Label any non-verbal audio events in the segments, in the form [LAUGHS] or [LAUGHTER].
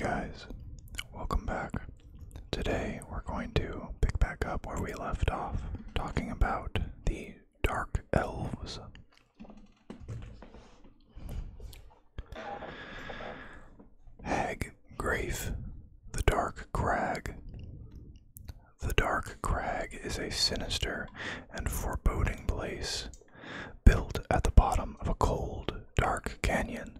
guys, welcome back. Today we're going to pick back up where we left off, talking about the Dark Elves. Hag Graef, the Dark Crag. The Dark Crag is a sinister and foreboding place, built at the bottom of a cold, dark canyon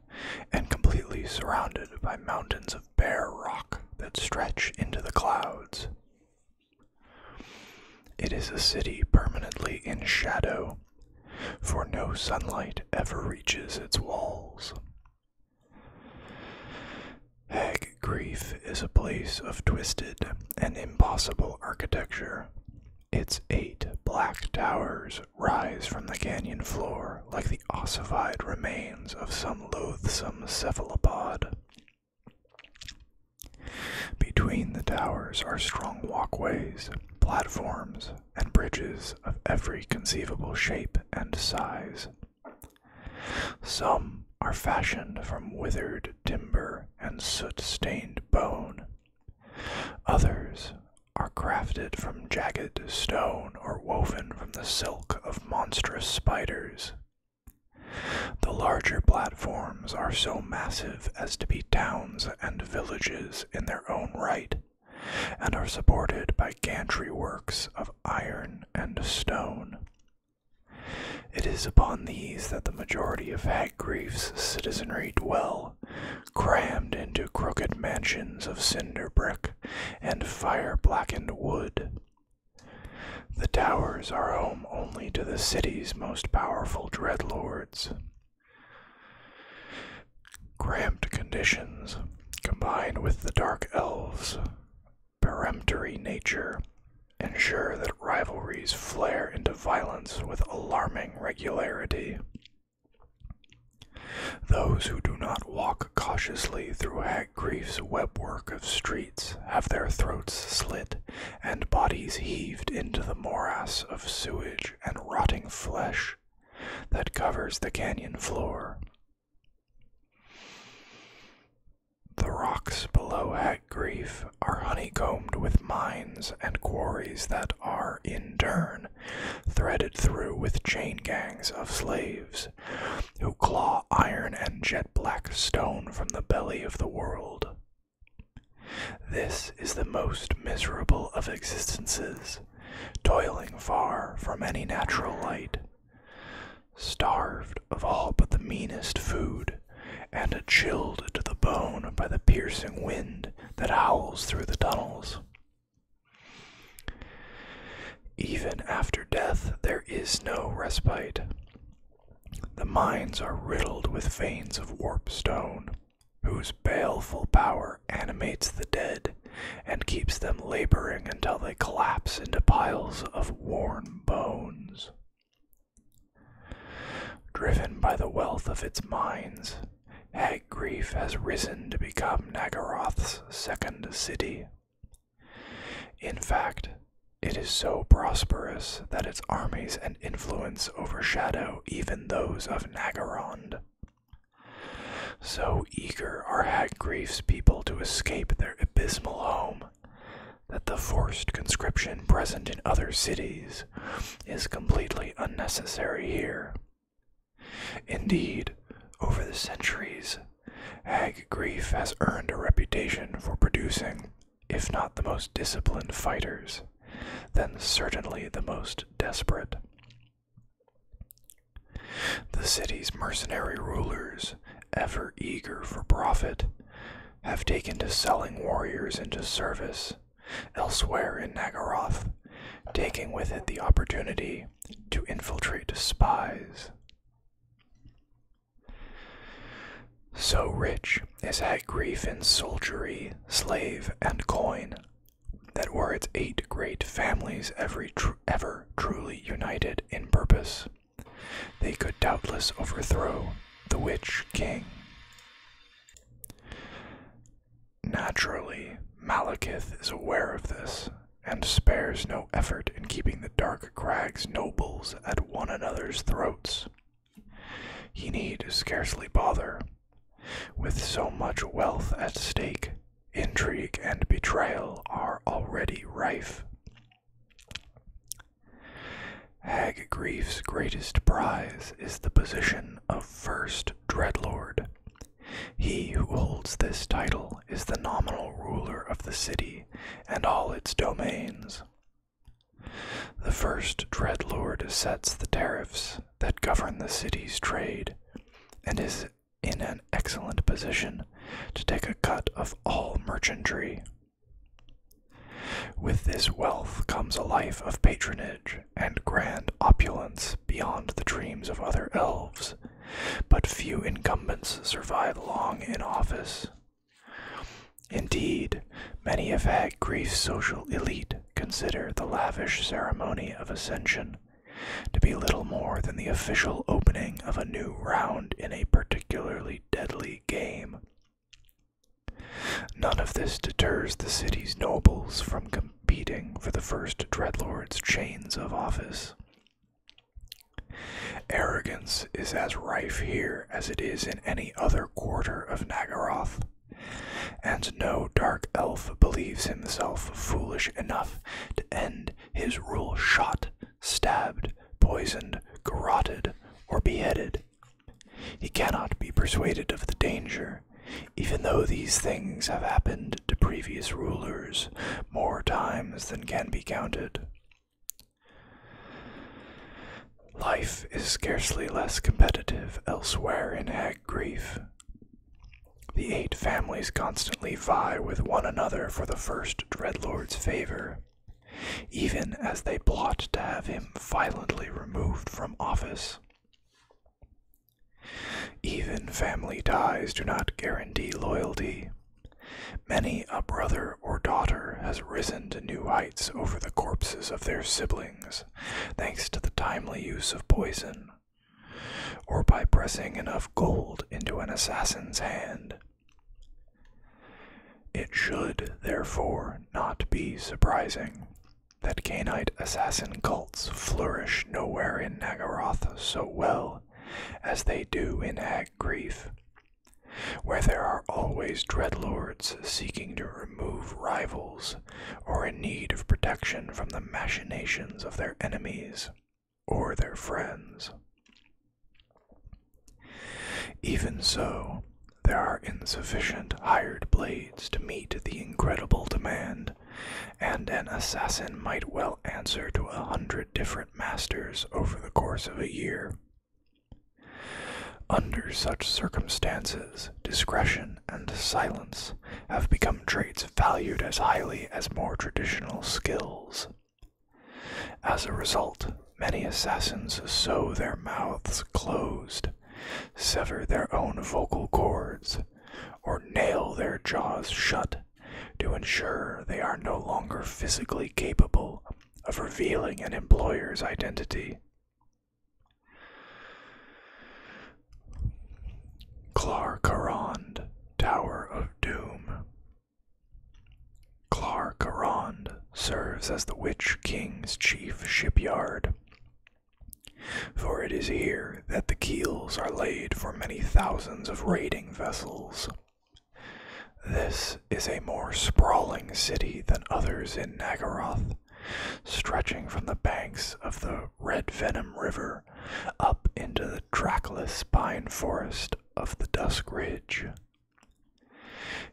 and completely surrounded by mountains of bare rock that stretch into the clouds. It is a city permanently in shadow, for no sunlight ever reaches its walls. Hag Graef is a place of twisted and impossible architecture. Its eight black towers rise from the canyon floor like the ossified remains of some loathsome cephalopod. Between the towers are strong walkways, platforms, and bridges of every conceivable shape and size. Some are fashioned from withered timber and soot stained bone. From jagged stone or woven from the silk of monstrous spiders. The larger platforms are so massive as to be towns and villages in their own right, and are supported by gantry works of iron and stone. It is upon these that the majority of Hag Graef's citizenry dwell, crammed into crooked mansions of cinder brick and fire blackened wood. The towers are home only to the city's most powerful dreadlords. Cramped conditions, combined with the dark elves' peremptory nature, ensure that rivalries flare into violence with alarming regularity. Those who do not walk cautiously through Hag Graef's webwork of streets have their throats slit and bodies heaved into the morass of sewage and rotting flesh that covers the canyon floor. The rocks below Hag Graef are honeycombed with mines and quarries that are, in turn, threaded through with chain gangs of slaves who claw iron and jet black stone from the belly of the world. This is the most miserable of existences, toiling far from any natural light, starved of all but the meanest food, and chilled to the bone by the piercing wind that howls through the tunnels. Even after death, there is no respite. The mines are riddled with veins of warp stone, whose baleful power animates the dead and keeps them laboring until they collapse into piles of worn bones. Driven by the wealth of its mines, Hag Graef has risen to become Naggaroth's second city. In fact, it is so prosperous that its armies and influence overshadow even those of Naggarond. So eager are Hag Graef's people to escape their abysmal home that the forced conscription present in other cities is completely unnecessary here. Indeed, over the centuries, Hag Graef has earned a reputation for producing, if not the most disciplined fighters, then certainly the most desperate. The city's mercenary rulers, ever eager for profit, have taken to selling warriors into service elsewhere in Naggaroth, taking with it the opportunity to infiltrate spies. So rich is Hag Graef in soldiery, slave, and coin, that were its eight great families every tr ever truly united in purpose, they could doubtless overthrow the Witch King. Naturally, Malekith is aware of this and spares no effort in keeping the Dark Crag's nobles at one another's throats. He need scarcely bother. With so much wealth at stake, intrigue and betrayal are already rife. Hag Graef's greatest prize is the position of First Dreadlord. He who holds this title is the nominal ruler of the city and all its domains. The first Dreadlord sets the tariffs that govern the city's trade and is in an excellent position to take a cut of all merchantry. With this wealth comes a life of patronage and grand opulence beyond the dreams of other elves, but few incumbents survive long in office. Indeed, many of Hag Graef's social elite consider the lavish ceremony of ascension to be little more than the official opening of a new round in a particularly deadly game. None of this deters the city's nobles from competing for the first Dreadlord's chains of office. Arrogance is as rife here as it is in any other quarter of Naggaroth, and no dark elf believes himself foolish enough to end his rule shot, stabbed, poisoned, garroted, or beheaded. He cannot be persuaded of the danger, even though these things have happened to previous rulers more times than can be counted. Life is scarcely less competitive elsewhere in Hag Graef. The eight families constantly vie with one another for the first Dreadlord's favor, even as they plot to have him violently removed from office. Even family ties do not guarantee loyalty. Many a brother or daughter has risen to new heights over the corpses of their siblings, thanks to the timely use of poison, or by pressing enough gold into an assassin's hand. It should, therefore, not be surprising that Khainite assassin cults flourish nowhere in Naggaroth so well as they do in Hag Graef, where there are always dreadlords seeking to remove rivals or in need of protection from the machinations of their enemies or their friends. Even so, there are insufficient hired blades to meet the incredible demand, and an assassin might well answer to a hundred different masters over the course of a year. Under such circumstances, discretion and silence have become traits valued as highly as more traditional skills. As a result, many assassins sew their mouths closed, sever their own vocal cords, or nail their jaws shut to ensure they are no longer physically capable of revealing an employer's identity. Clar Karond, Tower of Doom. Clar Karond serves as the Witch King's chief shipyard, for it is here that the keels are laid for many thousands of raiding vessels. This is a more sprawling city than others in Naggaroth, stretching from the banks of the Red Venom River up into the trackless pine forest of the Dusk Ridge.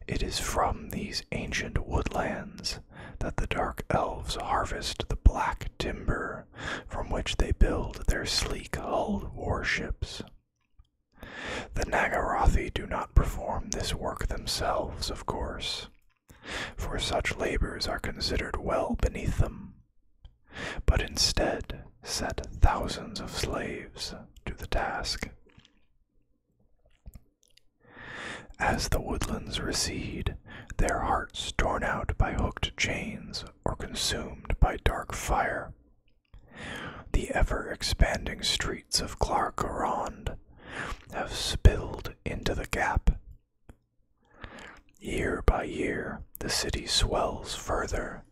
It is from these ancient woodlands that the dark elves harvest the black timber from which they build their sleek hulled warships. The Naggarothi do not perform this work themselves, of course, for such labors are considered well beneath them, but instead set thousands of slaves to the task. As the woodlands recede, their hearts torn out by hooked chains or consumed by dark fire, the ever expanding streets of Clar Karond have spilled into the gap. Year by year, the city swells further,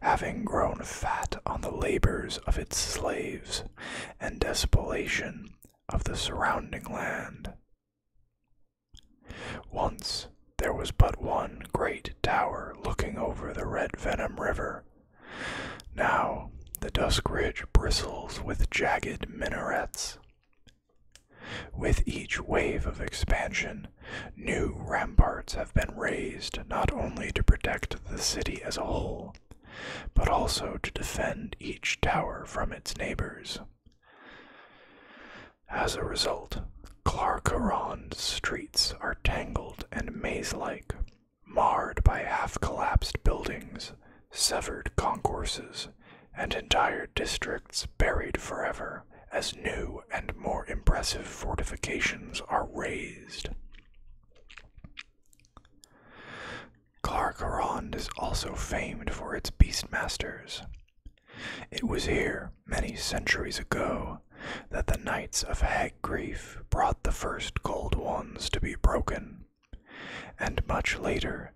having grown fat on the labors of its slaves and desolation of the surrounding land. Once there was but one great tower looking over the Red Venom River. Now Muskridge bristles with jagged minarets. With each wave of expansion, new ramparts have been raised not only to protect the city as a whole, but also to defend each tower from its neighbors. As a result, Clar Karond's streets are tangled and maze-like, marred by half-collapsed buildings, severed concourses, and entire districts buried forever as new and more impressive fortifications are raised. Clar Karond is also famed for its beastmasters. It was here, many centuries ago, that the Knights of Hag Graef brought the first cold ones to be broken, and much later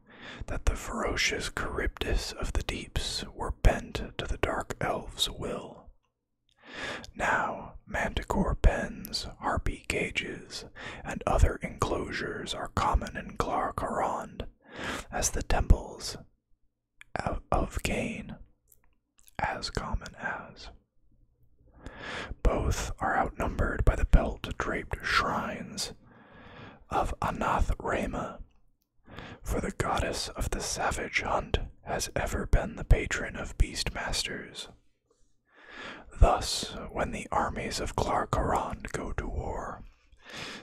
that the ferocious Kharibdyss of the deeps were bent to the dark elf's will. Now, manticore pens, harpy cages, and other enclosures are common in Clar Karond, as the temples of, of Gain, as common as. Both are outnumbered by the belt draped shrines of Anath Raema, for the goddess of the savage hunt has ever been the patron of beast-masters. Thus, when the armies of Clar Karond go to war,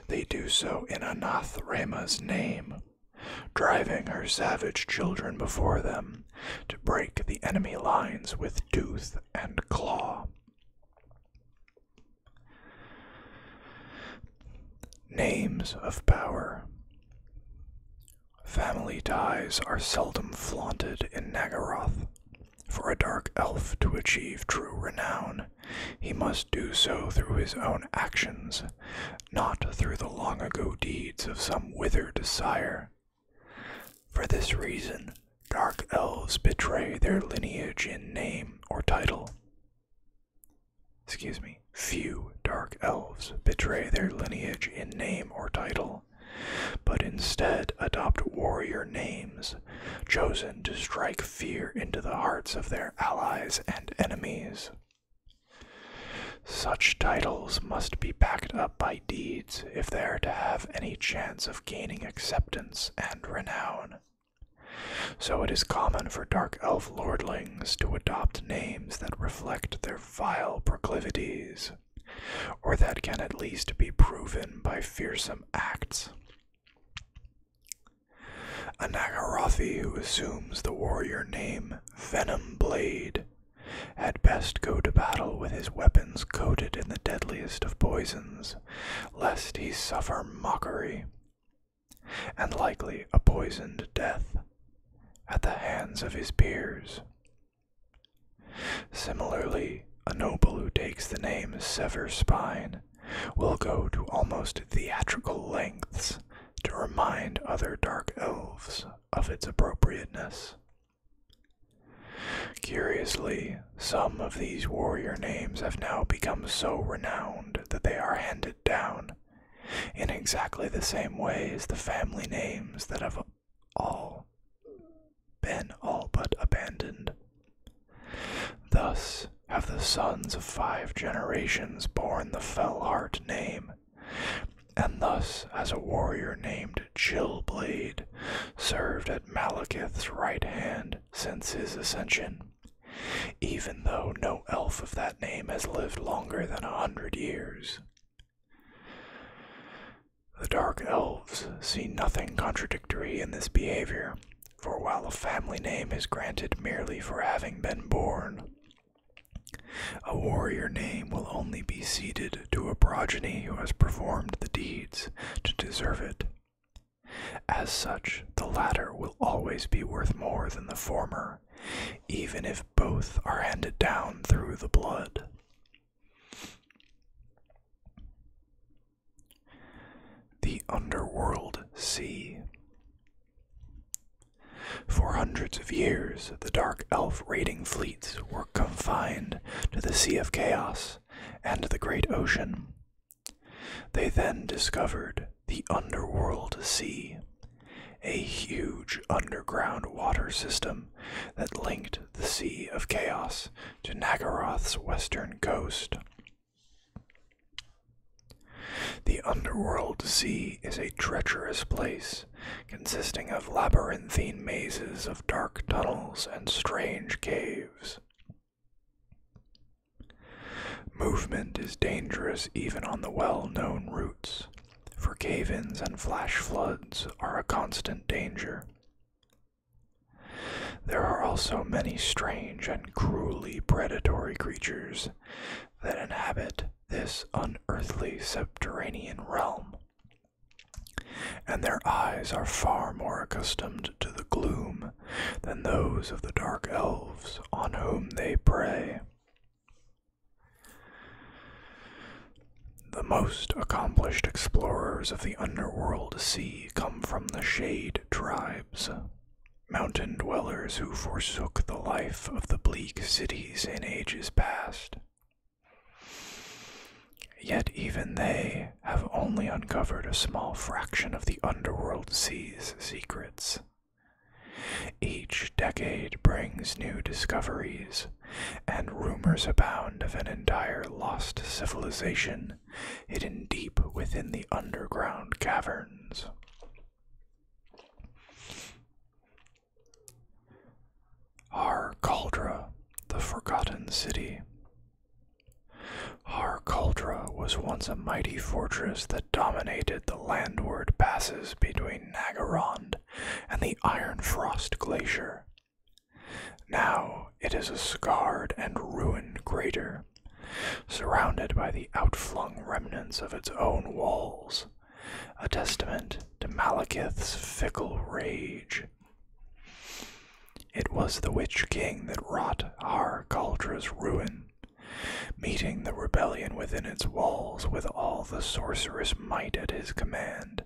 they do so in Anath Raema's name, driving her savage children before them to break the enemy lines with tooth and claw. Names of power. Family ties are seldom flaunted in Naggaroth. For a dark elf to achieve true renown, he must do so through his own actions, not through the long ago deeds of some withered sire. For this reason, dark elves betray their lineage in name or title. Excuse me, few dark elves betray their lineage in name or title, but instead adopt warrior names, chosen to strike fear into the hearts of their allies and enemies. Such titles must be backed up by deeds if they are to have any chance of gaining acceptance and renown. So it is common for dark elf lordlings to adopt names that reflect their vile proclivities, or that can at least be proven by fearsome acts. A Naggarothi who assumes the warrior name Venom Blade had best go to battle with his weapons coated in the deadliest of poisons, lest he suffer mockery, and likely a poisoned death, at the hands of his peers. Similarly, a noble who takes the name Sever Spine will go to almost theatrical lengths to remind other dark elves of its appropriateness. Curiously, some of these warrior names have now become so renowned that they are handed down in exactly the same way as the family names that have all been all but abandoned. Thus have the sons of five generations borne the Fellheart name, and thus has a warrior named Chillblade served at Malekith's right hand since his ascension, even though no elf of that name has lived longer than a hundred years. The Dark Elves see nothing contradictory in this behavior, for while a family name is granted merely for having been born, a warrior name will only be ceded to a progeny who has performed the deeds to deserve it. As such, the latter will always be worth more than the former, even if both are handed down through the blood. The Underworld Sea. For hundreds of years, the Dark Elf raiding fleets were confined to the Sea of Chaos and the Great Ocean. They then discovered the Underworld Sea, a huge underground water system that linked the Sea of Chaos to Naggaroth's western coast. The underworld sea is a treacherous place consisting of labyrinthine mazes of dark tunnels and strange caves. Movement is dangerous even on the well known routes, for cave ins and flash floods are a constant danger. There are also many strange and cruelly predatory creatures that inhabit this unearthly subterranean realm, and their eyes are far more accustomed to the gloom than those of the dark elves on whom they prey. The most accomplished explorers of the underworld sea come from the Shade tribes, mountain dwellers who forsook the life of the bleak cities in ages past. Yet even they have only uncovered a small fraction of the underworld sea's secrets. Each decade brings new discoveries, and rumors abound of an entire lost civilization hidden deep within the underground caverns. Har Kaldra, the Forgotten City. Har Kaldra was once a mighty fortress that dominated the landward passes between Naggarond and the Iron Frost Glacier. Now it is a scarred and ruined crater, surrounded by the outflung remnants of its own walls, a testament to Malekith's fickle rage. It was the Witch King that wrought Har Kaldra's ruin, meeting the rebellion within its walls with all the sorcerous might at his command.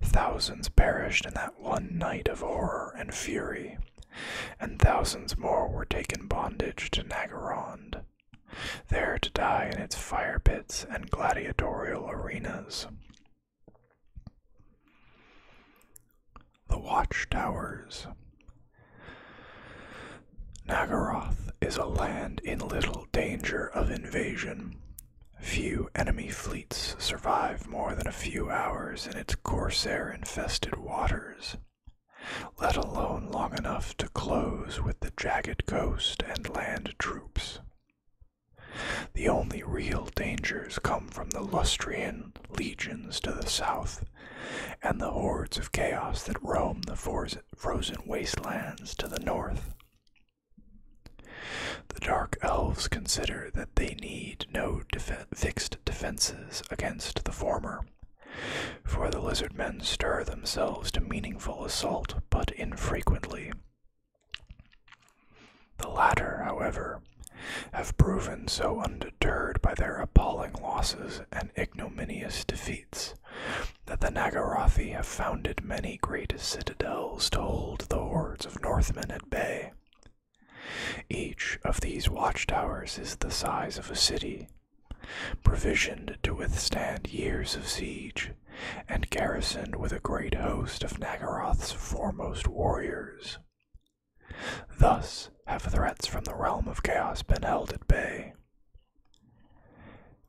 Thousands perished in that one night of horror and fury, and thousands more were taken bondage to Naggarond, there to die in its fire pits and gladiatorial arenas. The Watchtowers. Naggaroth is a land in little danger of invasion. Few enemy fleets survive more than a few hours in its corsair infested waters, let alone long enough to close with the jagged coast and land troops. The only real dangers come from the Lustrian legions to the south and the hordes of chaos that roam the frozen wastelands to the north. The Dark Elves consider that they need no fixed defenses against the former, for the lizard men stir themselves to meaningful assault but infrequently. The latter, however, have proven so undeterred by their appalling losses and ignominious defeats that the Naggarothi have founded many great citadels to hold the hordes of Northmen at bay. Each of these watchtowers is the size of a city, provisioned to withstand years of siege, and garrisoned with a great host of Naggaroth's foremost warriors. Thus have threats from the realm of chaos been held at bay.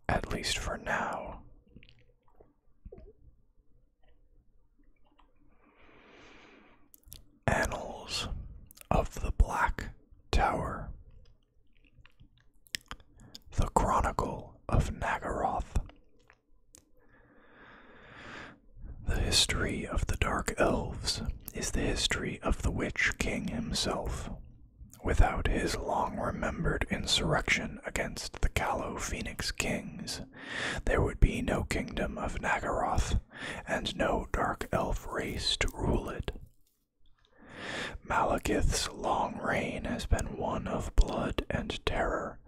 At least for now. Annals of the Black Tower. The Chronicle of Naggaroth. The history of the Dark Elves is the history of the Witch King himself. Without his long remembered insurrection against the Callow Phoenix Kings, there would be no kingdom of Naggaroth and no dark elf race to rule it. Malekith's long reign has been one of blood and terror,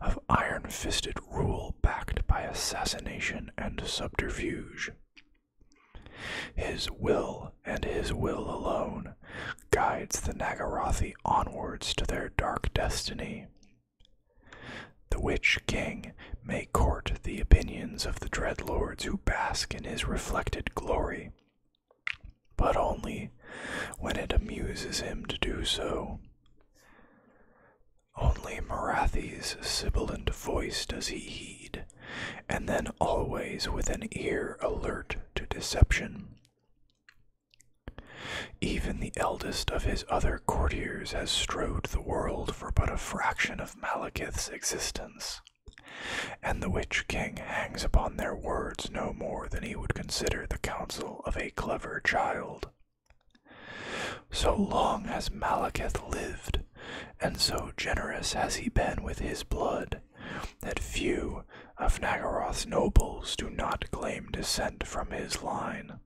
of iron fisted rule backed by assassination and subterfuge. His will and his will alone guides the Naggarothi onwards to their dark destiny. The Witch King may court the opinions of the dread lords who bask in his reflected glory, but only when it amuses him to do so. Only Morathi's sibilant voice does he heed, and then always with an ear alert to deception. Even the eldest of his other courtiers has strode the world for but a fraction of Malekith's existence, and the Witch King hangs upon their words no more than he would consider the counsel of a clever child. So long has Malekith lived, and so generous has he been with his blood, that few of Naggaroth's nobles do not claim descent from his line.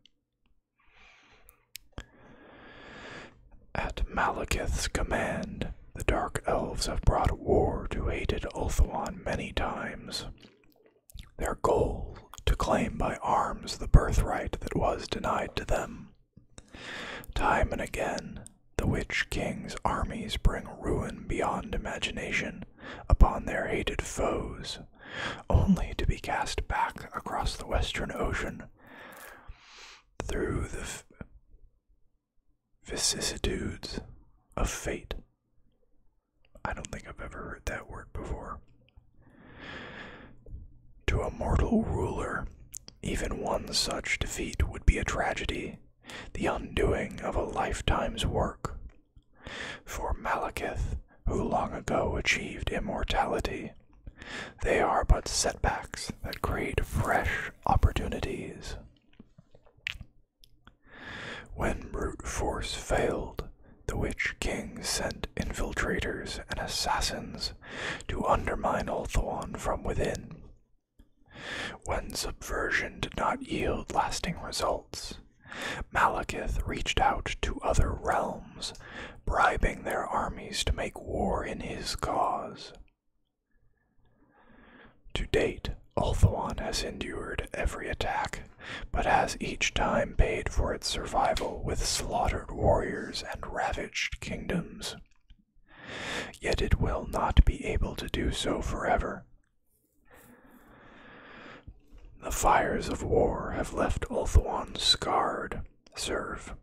At Malekith's command, the Dark Elves have brought war to hated Ulthuan many times. Their goal to claim by arms the birthright that was denied to them. Time and again, the Witch King's armies bring ruin beyond imagination upon their hated foes, only to be cast back across the Western Ocean through the vicissitudes of fate. I don't think I've ever heard that word before. To a mortal ruler, even one such defeat would be a tragedy, the undoing of a lifetime's work. For Malekith, who long ago achieved immortality, they are but setbacks that create fresh opportunities. When brute force failed, the Witch King sent infiltrators and assassins to undermine Ulthuan from within. When subversion did not yield lasting results, Malekith reached out to other realms, bribing their armies to make war in his cause. To date, Ulthuan has endured every attack, but has each time paid for its survival with slaughtered warriors and ravaged kingdoms. Yet it will not be able to do so forever. The fires of war have left Ulthuan scarred. Serve.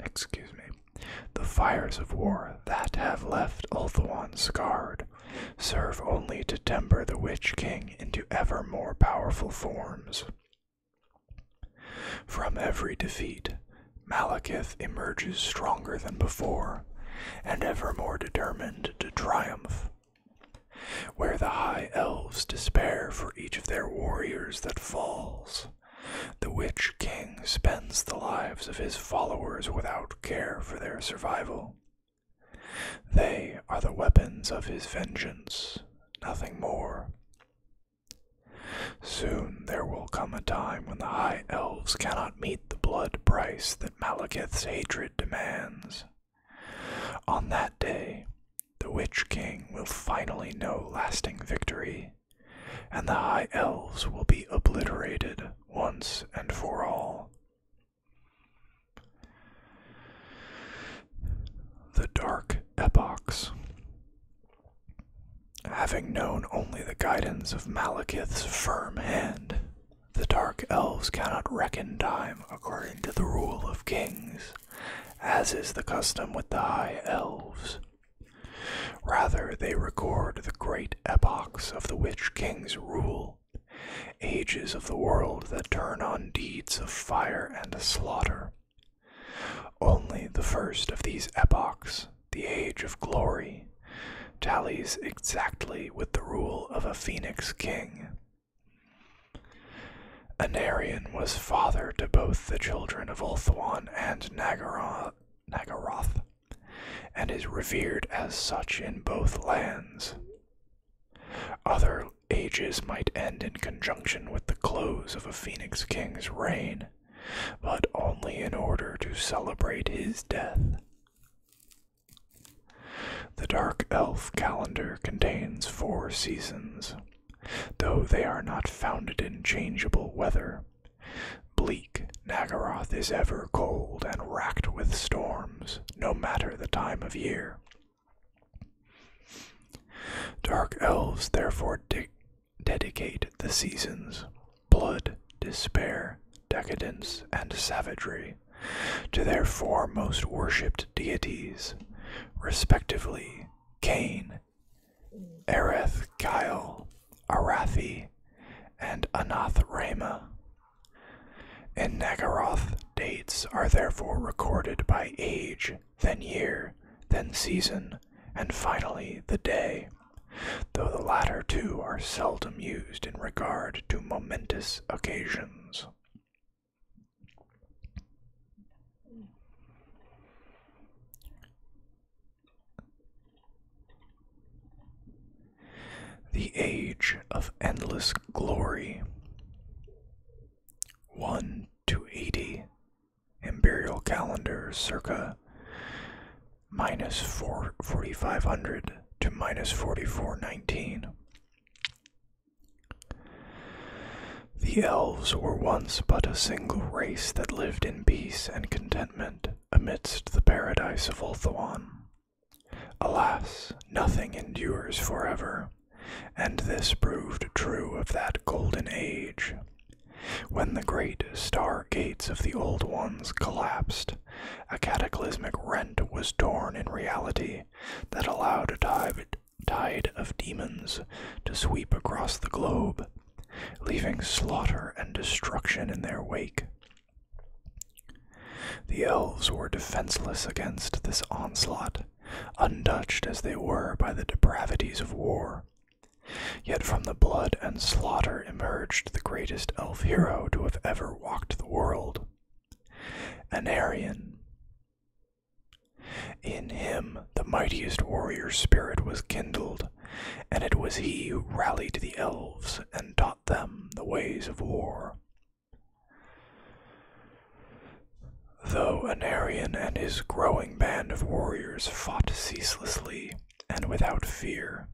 Excuse me. The fires of war that have left Ulthuan scarred serve only to temper the Witch King into ever more powerful forms. From every defeat, Malekith emerges stronger than before, and ever more determined to triumph. Where the high elves despair for each of their warriors that falls, the Witch King spends the lives of his followers without care for their survival. They are the weapons of his vengeance, nothing more. Soon there will come a time when the High Elves cannot meet the blood price that Malekith's hatred demands. On that day, the Witch King will finally know lasting victory, and the High Elves will be obliterated once and for all. The Dark Epochs. Having known only the guidance of Malekith's firm hand, the Dark Elves cannot reckon time according to the rule of kings, as is the custom with the High Elves. Rather, they record the great epochs of the Witch King's rule, ages of the world that turn on deeds of fire and slaughter. Only the first of these epochs, the Age of Glory, tallies exactly with the rule of a Phoenix King. Aenarion was father to both the children of Ulthuan and Naggaroth, Naggaroth, and is revered as such in both lands. Other ages might end in conjunction with the close of a Phoenix King's reign, but only in order to celebrate his death. The Dark Elf calendar contains four seasons, though they are not founded in changeable weather. Bleak Naggaroth is ever cold and racked with storms, no matter the time of year. Dark elves therefore dedicate the seasons blood, despair, decadence, and savagery to their four most worshipped deities, respectively Khaine, Ereth Khial, Arathi, and Anath Raema. In Naggaroth, dates are therefore recorded by age, then year, then season, and finally the day, though the latter two are seldom used in regard to momentous occasions. The Age of Endless Glory 1 to 80 Imperial Calendar circa minus 4, 4500 to minus 4419. The elves were once but a single race that lived in peace and contentment amidst the paradise of Ulthuan. Alas, nothing endures forever, and this proved true of that golden age. When the great star gates of the Old Ones collapsed, a cataclysmic rent was torn in reality that allowed a tide, tide of demons to sweep across the globe, leaving slaughter and destruction in their wake. The elves were defenseless against this onslaught, untouched as they were by the depravities of war. Yet from the blood and slaughter emerged the greatest elf hero to have ever walked the world Aenarion. In him the mightiest warrior spirit was kindled, and it was he who rallied the elves and taught them the ways of war. Though Aenarion and his growing band of warriors fought ceaselessly and without fear,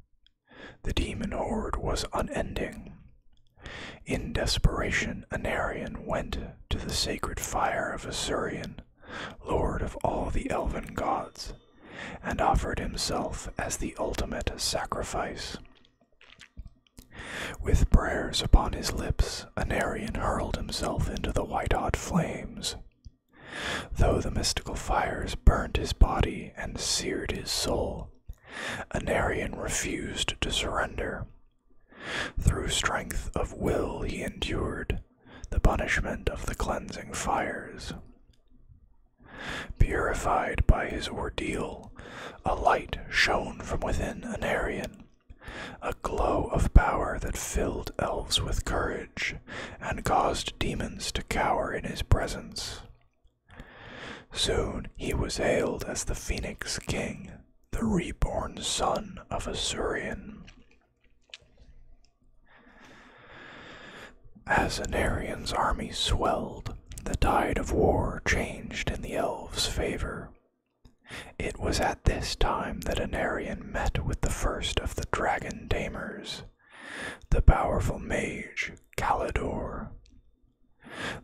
the demon horde was unending. In desperation, Aenarion went to the sacred fire of Asuryan, lord of all the elven gods, and offered himself as the ultimate sacrifice. With prayers upon his lips, Aenarion hurled himself into the white hot flames. Though the mystical fires burnt his body and seared his soul, Aenarion refused to surrender. Through strength of will he endured the punishment of the cleansing fires. Purified by his ordeal, a light shone from within Aenarion, a glow of power that filled elves with courage and caused demons to cower in his presence. Soon he was hailed as the Phoenix King, the reborn son of Asuryan. As Aenarion's army swelled, the tide of war changed in the elves' favor. It was at this time that Aenarion met with the first of the dragon tamers, the powerful mage Caledor.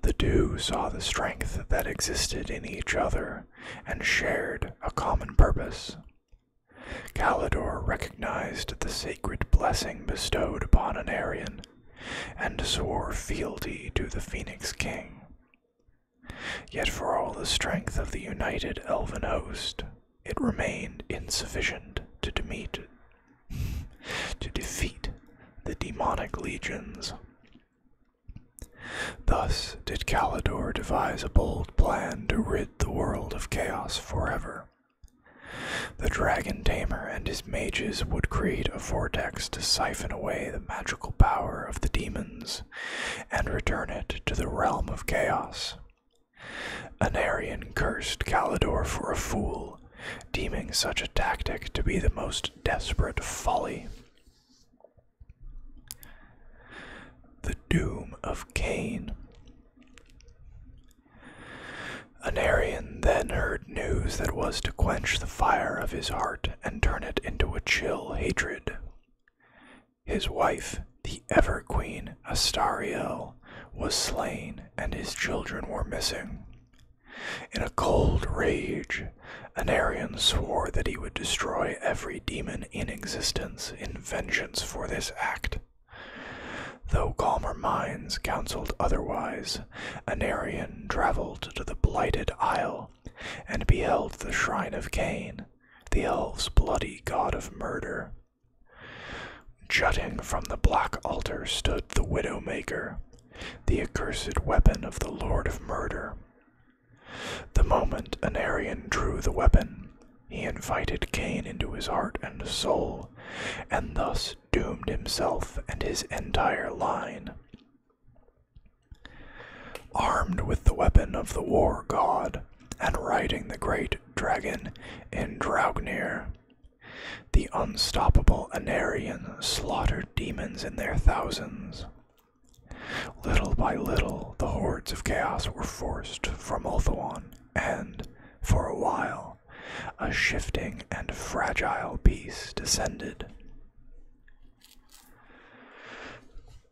The two saw the strength that existed in each other and shared a common purpose. Caledor recognized the sacred blessing bestowed upon Aenarion and swore fealty to the Phoenix King. Yet for all the strength of the united elven host, it remained insufficient to, [LAUGHS] to defeat the demonic legions. Thus did Caledor devise a bold plan to rid the world of chaos forever. The dragon tamer and his mages would create a vortex to siphon away the magical power of the demons and return it to the realm of chaos. Aenarion cursed Caledor for a fool, deeming such a tactic to be the most desperate folly. The Doom of Khaine. Aenarion then heard news that was to quench the fire of his heart and turn it into a chill hatred. His wife, the Ever Queen Astarielle, was slain and his children were missing. In a cold rage, Aenarion swore that he would destroy every demon in existence in vengeance for this act. Though calmer minds counseled otherwise, Aenarion travelled to the blighted isle and beheld the shrine of Khaine, the elves' bloody god of murder. Jutting from the black altar stood the Widowmaker, the accursed weapon of the Lord of Murder. The moment Aenarion drew the weapon, he invited Khaine into his heart and soul, and thus doomed himself and his entire line. Armed with the weapon of the war god, and riding the great dragon Indraugnir, the unstoppable Aenarion slaughtered demons in their thousands. Little by little, the hordes of chaos were forced from Ulthuan, and, for a while, a shifting and fragile peace descended.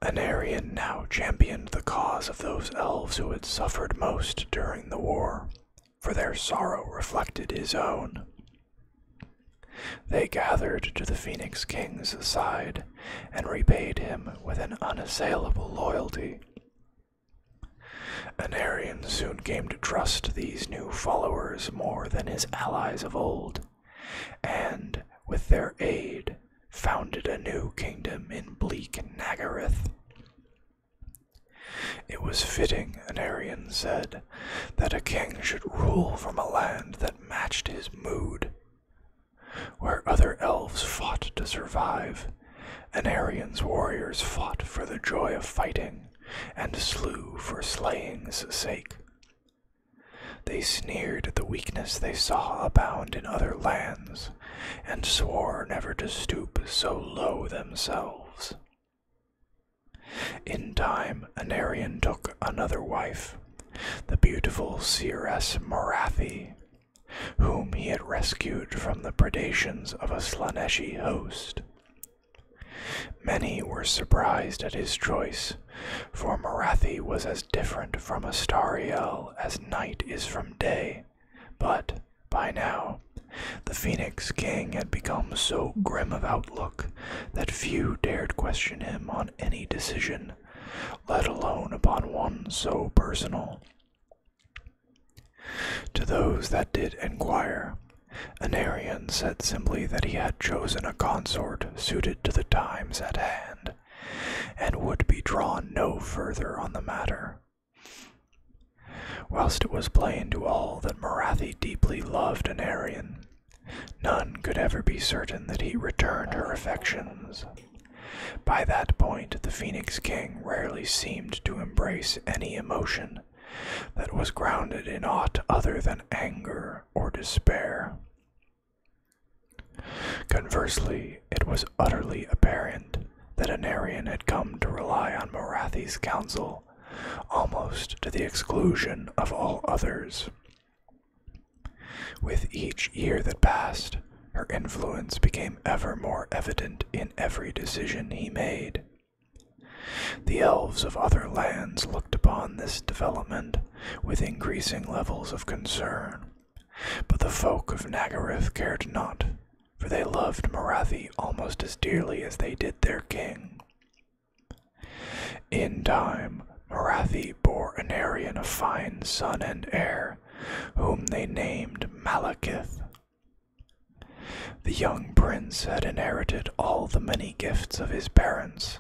Aenarion now championed the cause of those elves who had suffered most during the war, for their sorrow reflected his own. They gathered to the Phoenix King's side and repaid him with an unassailable loyalty. Aenarion soon came to trust these new followers more than his allies of old, and, with their aid, founded a new kingdom in bleak Nagarythe. It was fitting, Aenarion said, that a king should rule from a land that matched his mood. Where other elves fought to survive, Aenarion's warriors fought for the joy of fighting and slew for slaying's sake. They sneered at the weakness they saw abound in other lands, and swore never to stoop so low themselves. In time, Aenarion took another wife, the beautiful seeress Morathi, whom he had rescued from the predations of a Slaaneshi host. Many were surprised at his choice, for Morathi was as different from Astarielle as night is from day, but, by now, the Phoenix King had become so grim of outlook that few dared question him on any decision, let alone upon one so personal. To those that did inquire, Aenarion said simply that he had chosen a consort suited to the times at hand, and would be drawn no further on the matter. Whilst it was plain to all that Morathi deeply loved Aenarion, none could ever be certain that he returned her affections. By that point, the Phoenix King rarely seemed to embrace any emotion that was grounded in aught other than anger or despair. Conversely, it was utterly apparent that Aenarion had come to rely on Morathi's counsel, almost to the exclusion of all others. With each year that passed, her influence became ever more evident in every decision he made. The elves of other lands looked upon this development with increasing levels of concern, but the folk of Nagarythe cared not, for they loved Morathi almost as dearly as they did their king. In time, Morathi bore Aenarion a fine son and heir, whom they named Malekith. The young prince had inherited all the many gifts of his parents,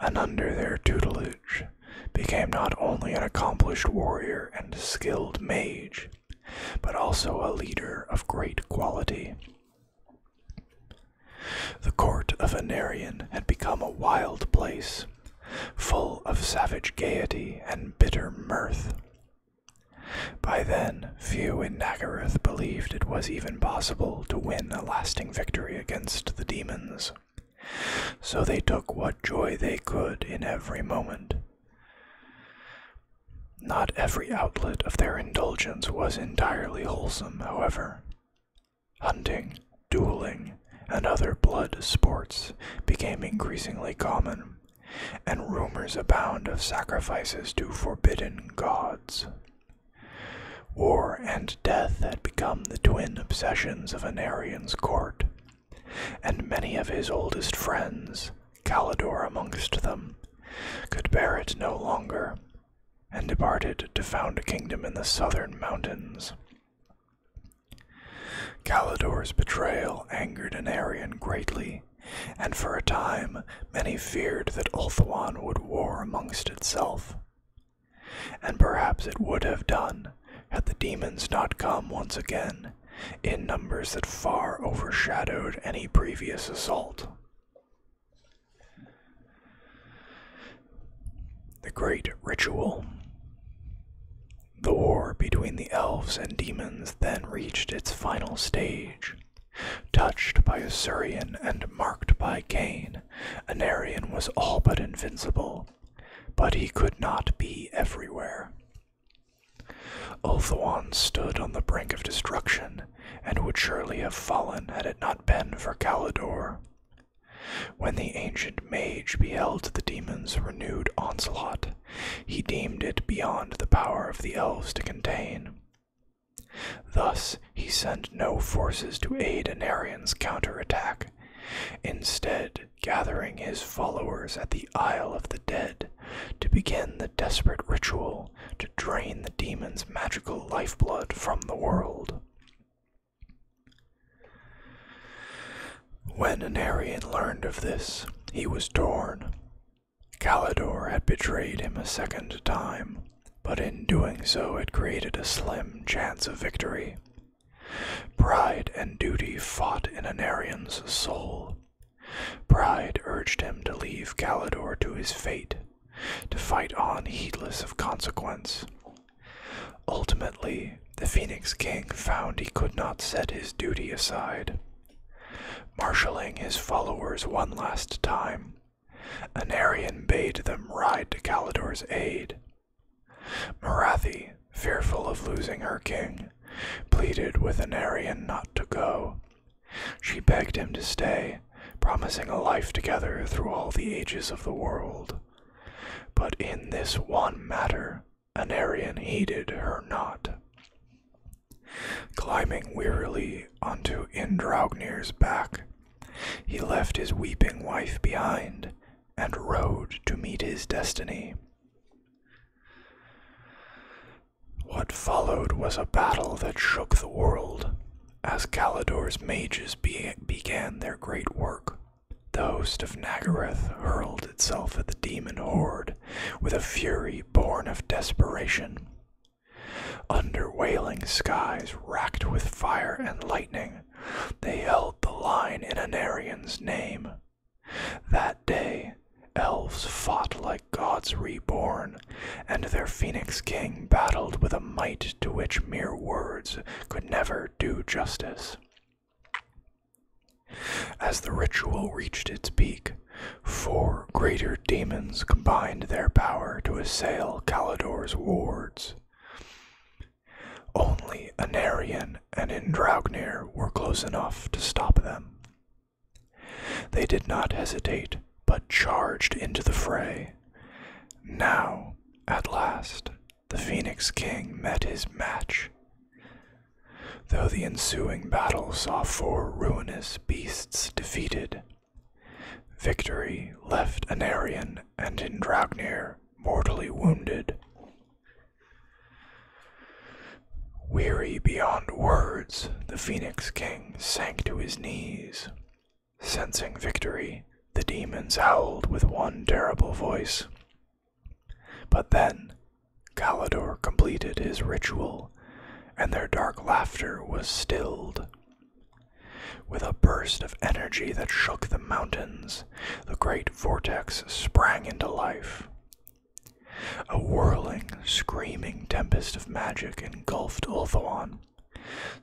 and under their tutelage became not only an accomplished warrior and skilled mage, but also a leader of great quality. The court of Aenarion had become a wild place, full of savage gaiety and bitter mirth. By then, few in Nagarythe believed it was even possible to win a lasting victory against the demons, so they took what joy they could in every moment. Not every outlet of their indulgence was entirely wholesome, however. Hunting, dueling, and other blood sports became increasingly common, and rumors abound of sacrifices to forbidden gods. War and death had become the twin obsessions of Aenarion's court, and many of his oldest friends, Caledor amongst them, could bear it no longer, and departed to found a kingdom in the southern mountains. Caledor's betrayal angered Aenarion greatly, and for a time many feared that Ulthuan would war amongst itself. And perhaps it would have done had the demons not come once again, in numbers that far overshadowed any previous assault. The Great Ritual. The war between the elves and demons then reached its final stage. Touched by Asuryan and marked by Khaine, Aenarion was all but invincible, but he could not be everywhere. Ulthuan stood on the brink of destruction, and would surely have fallen had it not been for Caledor. When the ancient mage beheld the demon's renewed onslaught, he deemed it beyond the power of the elves to contain. Thus he sent no forces to aid Aenarion's counterattack, instead gathering his followers at the Isle of the Dead to begin the desperate ritual to drain the demon's magical lifeblood from the world. When Aenarion learned of this, he was torn. Caledor had betrayed him a second time, but in doing so had created a slim chance of victory. Pride and duty fought in Aenarion's soul. Pride urged him to leave Caledor to his fate, to fight on heedless of consequence. Ultimately, the Phoenix King found he could not set his duty aside. Marshalling his followers one last time, Aenarion bade them ride to Caledor's aid. Morathi, fearful of losing her king, pleaded with Aenarion not to go. She begged him to stay, promising a life together through all the ages of the world. But in this one matter, Aenarion heeded her not. Climbing wearily onto Indraugnir's back, he left his weeping wife behind and rode to meet his destiny. What followed was a battle that shook the world. As Caledor's mages be began their great work, the host of Naggaroth hurled itself at the demon horde with a fury born of desperation. Under wailing skies racked with fire and lightning, they held the line in Aenarion's name. That day, elves fought like gods reborn, and their phoenix king battled with a might to which mere words could never do justice. As the ritual reached its peak, four greater demons combined their power to assail Caledor's wards. Only Aenarion and Indraugnir were close enough to stop them. They did not hesitate, but charged into the fray. Now, at last, the Phoenix King met his match. Though the ensuing battle saw four ruinous beasts defeated, victory left Aenarion and Indraugnir mortally wounded. Weary beyond words, the Phoenix King sank to his knees. Sensing victory, the demons howled with one terrible voice. But then, Caledor completed his ritual, and their dark laughter was stilled. With a burst of energy that shook the mountains, the great vortex sprang into life. A whirling, screaming tempest of magic engulfed Ulthuan,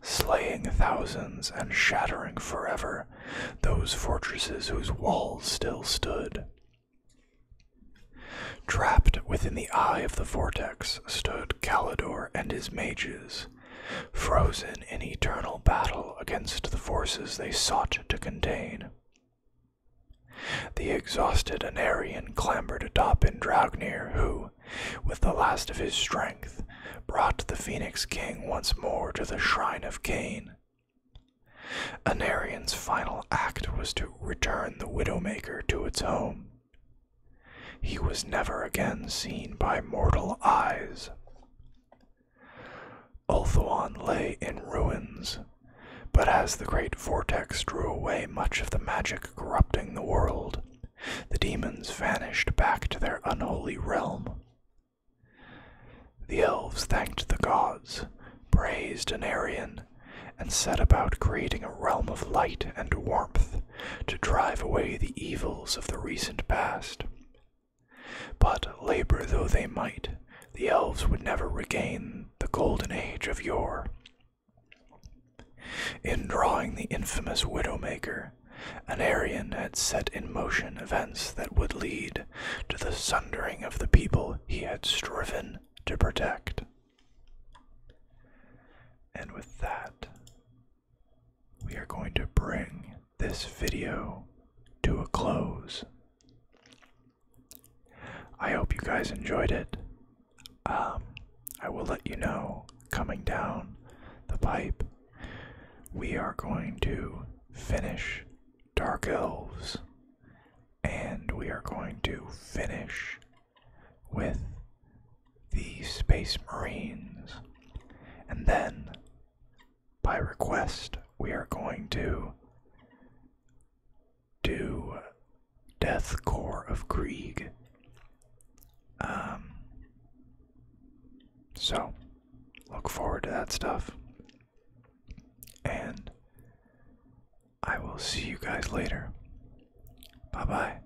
slaying thousands and shattering forever those fortresses whose walls still stood. Trapped within the eye of the vortex stood Caledor and his mages, frozen in eternal battle against the forces they sought to contain. The exhausted Aenarion clambered atop Indraugnir, who, with the last of his strength, brought the Phoenix King once more to the shrine of Khaine. Aenarion's final act was to return the Widowmaker to its home. He was never again seen by mortal eyes. Ulthuan lay in ruins, but as the great vortex drew away much of the magic corrupting the world, the demons vanished back to their unholy realm. The elves thanked the gods, praised Aenarion, and set about creating a realm of light and warmth to drive away the evils of the recent past. But labor though they might, the elves would never regain the golden age of yore. In drawing the infamous Widowmaker, Aenarion had set in motion events that would lead to the sundering of the people he had striven to protect. And with that, we are going to bring this video to a close. I hope you guys enjoyed it. Um, I will let you know coming down the pipe. We are going to finish Dark Elves and we are going to finish with the Space Marines. And then, by request, we are going to do Death Korps of Krieg. Um, so, look forward to that stuff. And I will see you guys later. Bye bye.